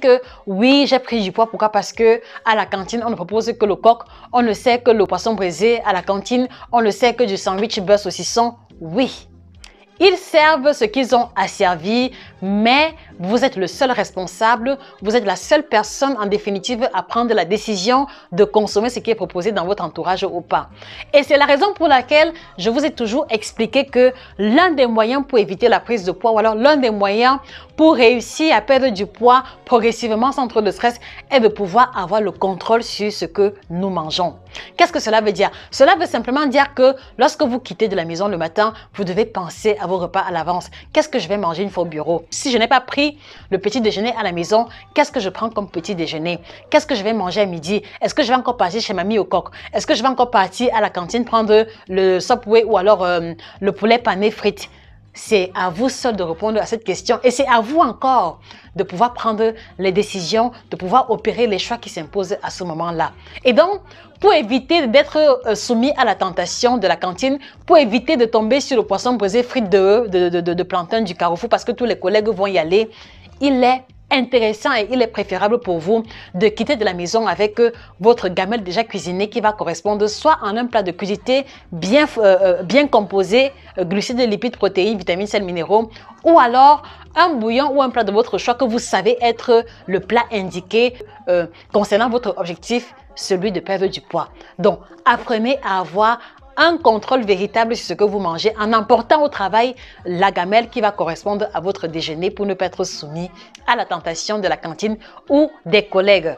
que oui, j'ai pris du poids. Pourquoi? Parce que à la cantine, on ne propose que le coq. On ne sait que le poisson brisé. À la cantine, on ne sait que du sandwich beurre saucisson. Oui, ils servent ce qu'ils ont à servir, mais vous êtes le seul responsable, vous êtes la seule personne en définitive à prendre la décision de consommer ce qui est proposé dans votre entourage ou pas. Et c'est la raison pour laquelle je vous ai toujours expliqué que l'un des moyens pour éviter la prise de poids ou alors l'un des moyens pour réussir à perdre du poids progressivement sans trop de stress est de pouvoir avoir le contrôle sur ce que nous mangeons. Qu'est-ce que cela veut dire? Cela veut simplement dire que lorsque vous quittez de la maison le matin, vous devez penser à vos repas à l'avance. Qu'est-ce que je vais manger une fois au bureau? Si je n'ai pas pris le petit déjeuner à la maison, qu'est-ce que je prends comme petit déjeuner? Qu'est-ce que je vais manger à midi? Est-ce que je vais encore partir chez mamie au coq? Est-ce que je vais encore partir à la cantine prendre le Subway ou alors euh, le poulet pané frites? C'est à vous seul de répondre à cette question et c'est à vous encore de pouvoir prendre les décisions, de pouvoir opérer les choix qui s'imposent à ce moment-là. Et donc, pour éviter d'être euh, soumis à la tentation de la cantine, pour éviter de tomber sur le poisson brisé frites de, de, de, de plantain du carrefour parce que tous les collègues vont y aller, il est intéressant et il est préférable pour vous de quitter de la maison avec euh, votre gamelle déjà cuisinée qui va correspondre soit en un plat de crudité bien, euh, euh, bien composé, glucides, lipides, protéines, vitamines, sels, minéraux, ou alors un bouillon ou un plat de votre choix que vous savez être le plat indiqué concernant votre objectif, celui de perdre du poids. Donc, apprenez à avoir un contrôle véritable sur ce que vous mangez en emportant au travail la gamelle qui va correspondre à votre déjeuner pour ne pas être soumis à la tentation de la cantine ou des collègues.